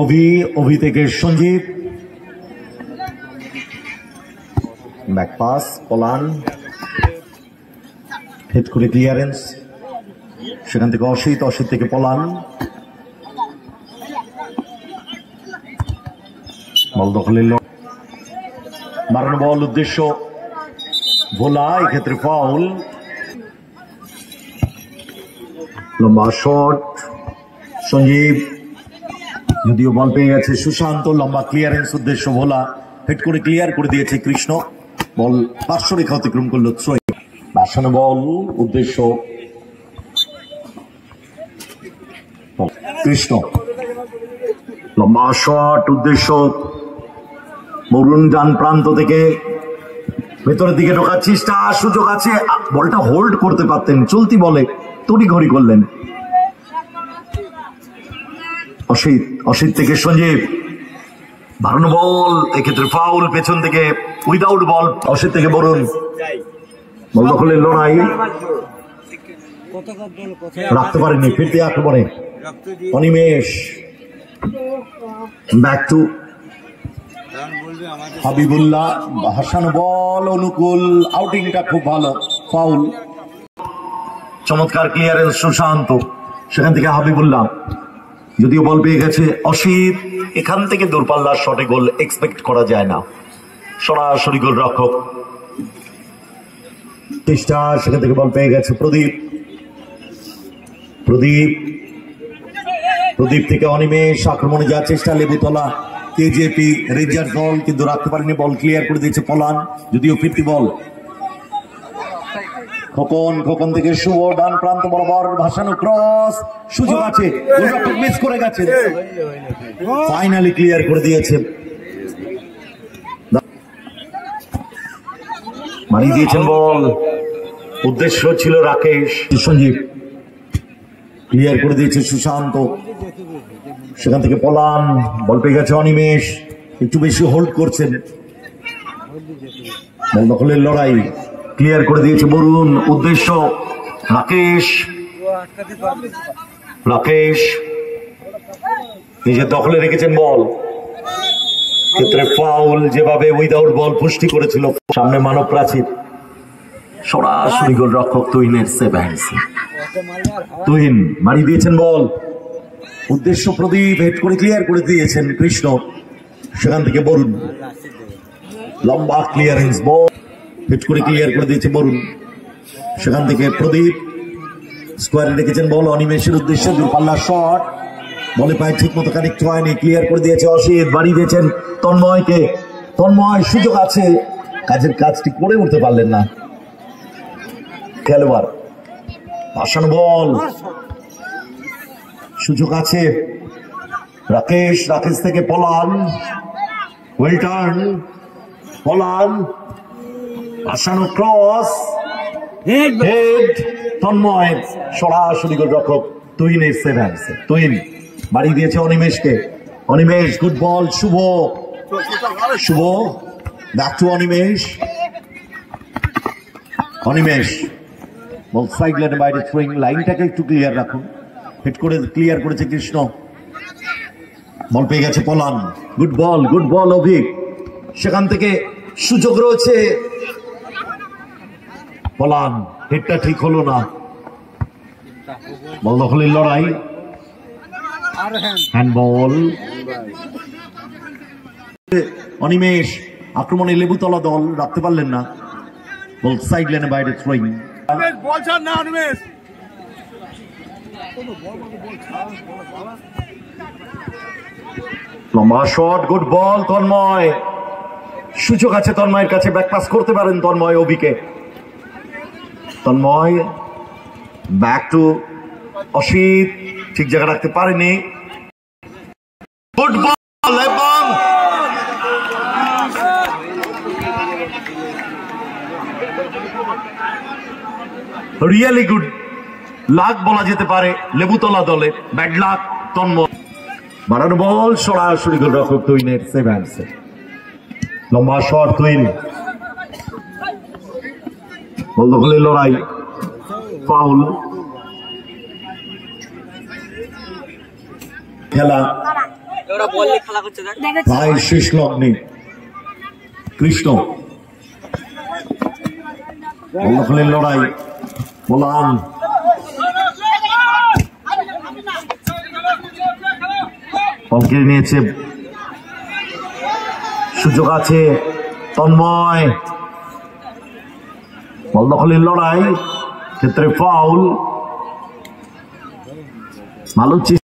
অভি অভি থেকে Sanjib. Back pass Palan head করে clearance সেখান থেকে অসিত অসিত থেকে পলান বল দখলের লড়াই। মারানো বল উদ্দেশ্য। ভোলা, এক্ষেত্রে ফাউল লম্বা শট সঞ্জীব। যদিও বল পেয়ে গেছে সুশান্ত, লম্বা ক্লিয়ারেন্স উদ্দেশ্য ভোলা। হেড করে ক্লিয়ার করে দিয়েছে কৃষ্ণ। বল পার্শ্ব রেখা অতিক্রম করল ত্রয়। বাসানো বল উদ্দেশ্য। কৃষ্ণ। লম্বা শট উদ্দেশ্য। মরুন ডান প্রান্ত থেকে ভেতরের দিকে ঢোকার চেষ্টা, সুযোগ আছে। বলটা হোল্ড করতে পারতেন, চলতি বলে তড়ি ঘড়ি করলেন। অসিত অসিত থেকে সঞ্জীব। বাড়ানো বল, এক্ষেত্রে ফাউল পেছন থেকে উইদাউট বল অসিত থেকে বরুণ। বল দখলের লড়াই। রাখতে পারেনি ফিরতে আক্রমণে Animesh. Back to Habibullah. Hasan ball, অনুকূল। আউটিংটা খুব ভালো ফাউল চমৎকার ক্লিয়ারেন্স সুশান্ত। সেখান থেকে হাবিবুল্লাহ। যদিও বল পেয়ে গেছে অসিত এখান থেকে দূরপাল্লার শটে গোল এক্সপেক্ট করা যায় না। সরাসরি গোল রক্ষক। চেষ্টা সেখান থেকে বল পেয়ে গেছে প্রদীপ। প্রদীপ। প্রদীপ থেকে অনিমেষ আক্রমণে যাওয়ার চেষ্টা লেবুতলা। কেজেপি রেঞ্জার দল কিন্তু রাখতে পারেনি, বল ক্লিয়ার করে দিয়েছে পলান। যদিও ফিরতি বল খোকন খোকন থেকে শুভ ডান প্রান্ত বরাবর ভাসানো ক্রস সুযোগ আছে গোলরক্ষক মিস করে গেছে। ফাইনালি ক্লিয়ার করে দিয়েছে। মারিয়ে দিয়েছেন বল। উদ্দেশ্য ছিল রাকেশ। সঞ্জীব ক্লিয়ার করে দিয়েছে সুশান্ত। সেখান থেকে পলান বল পেয়ে গেছে অনিমেষ। একটু বেশি হোল্ড করছেন। বল দখলের লড়াই। ক্লিয়ার করে দিয়েছে বরুণ উদ্দেশ্য। রাকেশ। রাকেশ। নিজের দখলে রেখেছেন বল। ক্ষেত্রে ফাউল যেভাবে উইদাউট বল পুষ্টি করেছিল, সামনে মানব প্রাচীর। সরাসরি গোল রক্ষক তুহিনের তুহিন মারি দিয়েছেন বল। উদ্দেশ্য প্রদীপ হেড করে ক্লিয়ার করে দিয়েছেন কৃষ্ণ। সেখান থেকে বরুণ লম্বা ক্লিয়ারেন্স বল হেড করে ক্লিয়ার করে দিয়েছে বরুণ। সেখান থেকে প্রদীপ স্কোয়ারে রেখেছেন বল, অনিমেষের উদ্দেশ্যে দূরপাল্লার শট বলে পায়ে ঠিক মতো কানেক্ট হয়নি ক্লিয়ার করে দিয়েছে অসিত, বাড়ি দিয়েছেন তন্ময়কে। তন্ময় সুযোগ আছে, কাজের কাজটি করে উঠতে পারলেন না। খেলোয়াড় আসান বল। সুযোগ আছে, রাকেশ রাকেশ থেকে পলান। ওয়েলটার্ন পলান। আসানো ক্রস হেড। তন্ময় সরাসরি গোলরক্ষক তুহিনের সেভেন্স তুহিন বাড়ি দিয়েছে অনিমেষকে। Animesh good ball Subho. Subho. Back to Animesh. Animesh ball side লাইনের বাইরে থ্রোয়িং লাইনটাকে একটু ক্লিয়ার রাখুন। হিট করে ক্লিয়ার করেছে কৃষ্ণ। বল পেয়ে গেছে Palan. Good ball good ball Avik. সেখান থেকে সুযোগ রয়েছে পলান হিটটা ঠিক হলো না। বল দখলের লড়াই হ্যান্ডবল। অনিমেষ আক্রমণে লেবুতলা দল রাখতে পারলেন না। বল সাইড লাইনে বাইরে থ্রোয়িং। লম্বা শট গুড বল তন্ময়। সুযোগ আছে তন্ময়ের কাছে ব্যাক পাস করতে পারেন তন্ময় অবিকে তন্ময় ব্যাক টু অসিত, ঠিক জায়গা রাখতে পারেনি। গুড বল এবং রিয়েলি গুড লাক বলা যেতে পারে, লেবুতলা দলে। Bad luck Tanmoy. বাড়ানো বল, সরাসরি গোল রক্ষক তুইনের সেভেন্সে লম্বা শট, তুইন। বল দখলের লড়াই ফাউল খেলা। প্রায় শেষ লগ্নে। কৃষ্ণ। বল্লখলের লড়াই পোলান বল নিয়েছে? সুযোগ আছে, তন্ময়। বল দখলের লড়াই ক্ষেত্রে ফাউল চেষ্টা